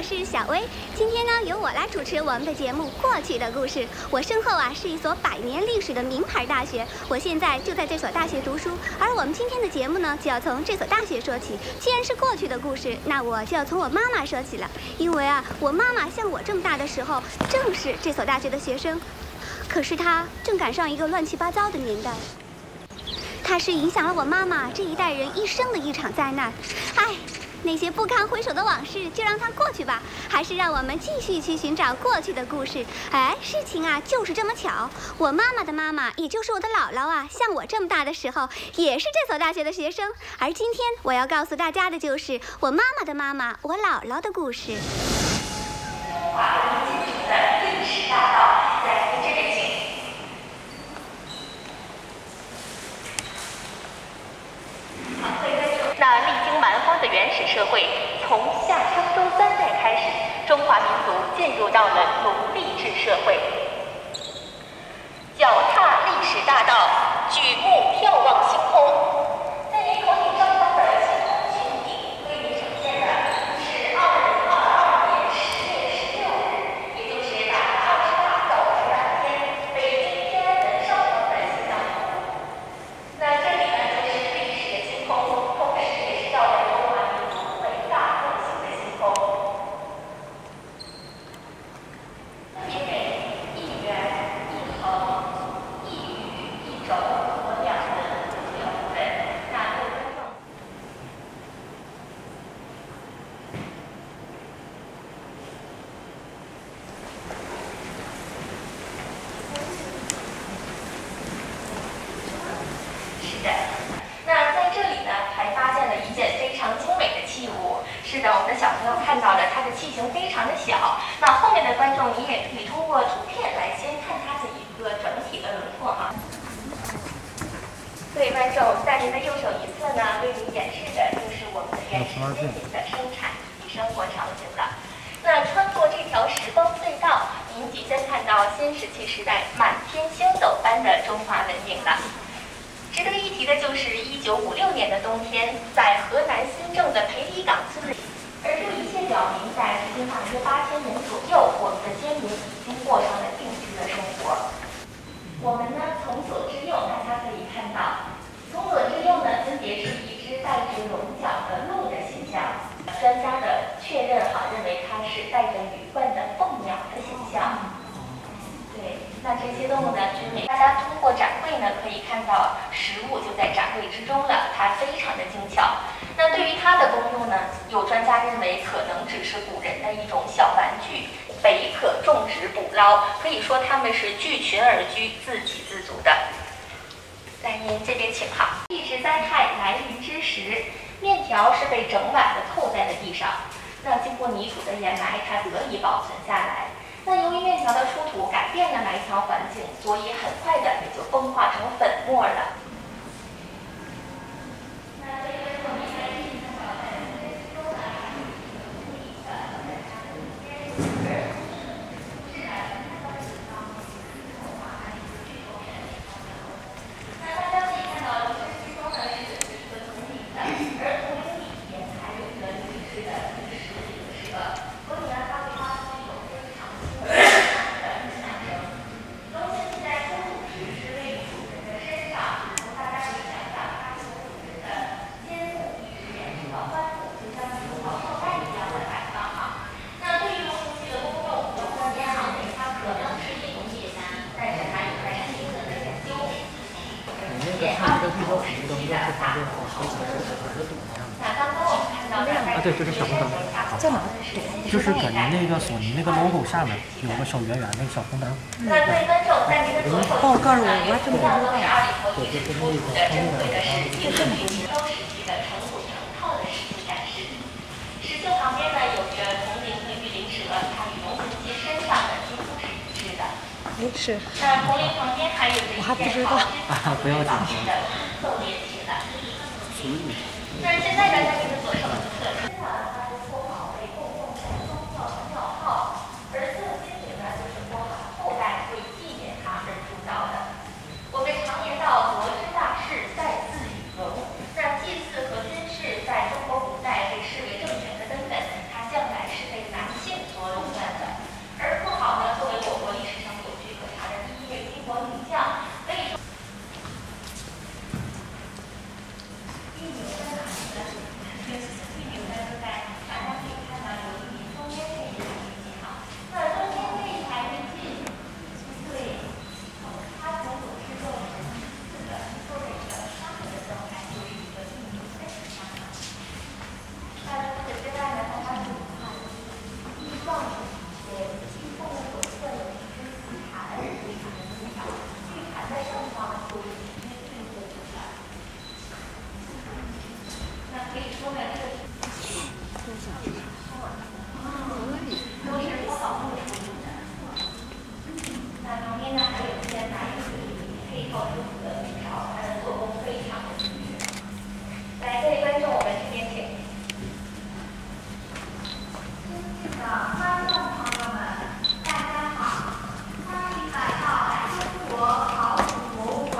我是小薇。今天呢，由我来主持我们的节目《过去的故事》。我身后啊是一所百年历史的名牌大学，我现在就在这所大学读书。而我们今天的节目呢，就要从这所大学说起。既然是过去的故事，那我就要从我妈妈说起了。因为啊，我妈妈像我这么大的时候，正是这所大学的学生。可是她正赶上一个乱七八糟的年代，它是影响了我妈妈这一代人一生的一场灾难。唉。那些不堪回首的往事，就让它过去吧。还是让我们继续去寻找过去的故事。哎，事情啊，就是这么巧。我妈妈的妈妈，也就是我的姥姥啊，像我这么大的时候，也是这所大学的学生。而今天我要告诉大家的就是我妈妈的妈妈，我姥姥的故事。中华文明建筑的历史大道，在这里。那历经蛮荒的原始社会，从夏商周三代开始，中华民族进入到了奴隶制社会。脚踏历史大道，举目眺望星空。下面有个小朋友看到了，它的器型非常的小那后面的观众，你也可以通过图片来先看它的一个整体的轮廓啊各位观众，在您的右手一侧呢，为您演示的就是我，们的原始森林的生产与生活场景了。那穿过这条时光隧道，您即将看到新石器时代满天星斗般的中华文明了。值得一提的，就是表明在距今大约八千年左右我们的先民已经过上了定居的生活。我们呢专家认为可能只是古人的一种小玩具，北可种植捕捞，可以说他们是聚群而居，自给自足的。来您这边请好，地质灾害来临之时，面条是被整碗的扣在了地上，那经过泥土的掩埋，它得以保存下来。那由于面条的出土改变了埋藏环境，所以很快的也就风化成粉末了。古成套的石器展示。石臼旁边呢，有着铜铃和玉灵蛇，它与龙魂鸡身上的几乎是一致的。没事。那铜铃旁边还有着一件好知啊，不要紧。但是现在大家就是左手好衣服的明朝，它的做工非常的精致。来，各位观众，我们这边请。尊敬的观众朋友们，大家好，欢迎来到中国考古博物馆。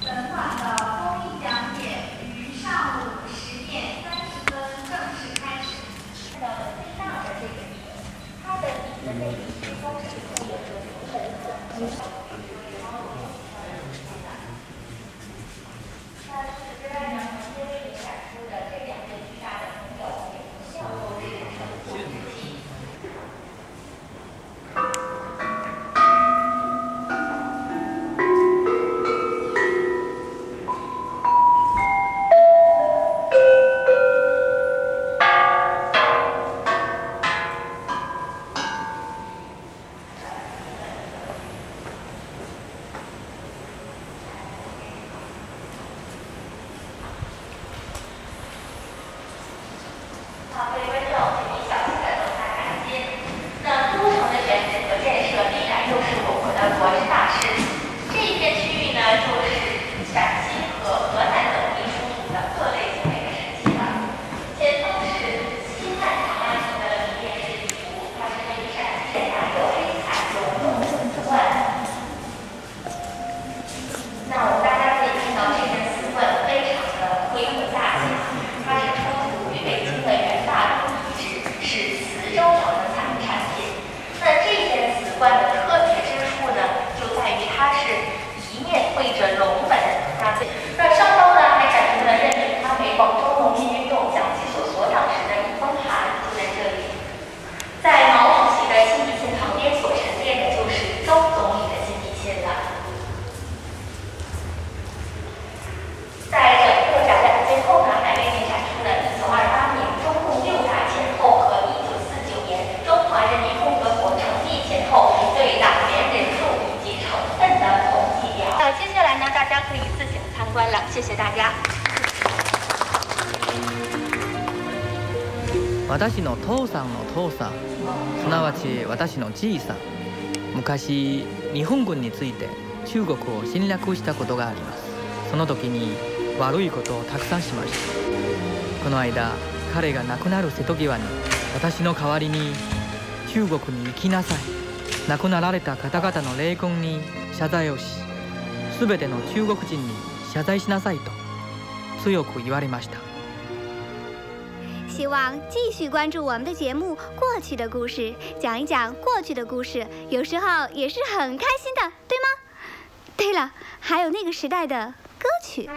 本馆的公益讲解于上午十点三十分正式开始。看到的最大的这个，它的里面的地基工程是有着红色。Okay, 侧。谢谢大家。私の父さんの父さんすなわち私のじいさん昔日本軍について中国を侵略したことがありますその時に悪いことをたくさんしましたこの間彼が亡くなる瀬戸際に私の代わりに中国に行きなさい亡くなられた方々の霊魂に謝罪をし全ての中国人に謝罪しなさいと強く言われました希望继续关注我们的节目《过去的故事》，讲一讲过去的故事，有时候也是很开心的，对吗？对了，还有那个时代的歌曲。